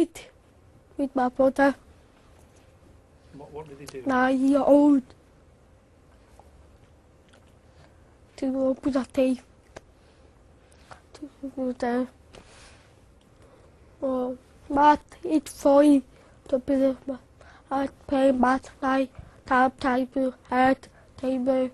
with with my brother, What, what did he do? nine year old, to open a tea. To open the oh, but it's fine. To be the I play math like time table, head table,